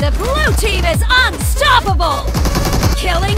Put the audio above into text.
The blue team is unstoppable! Killing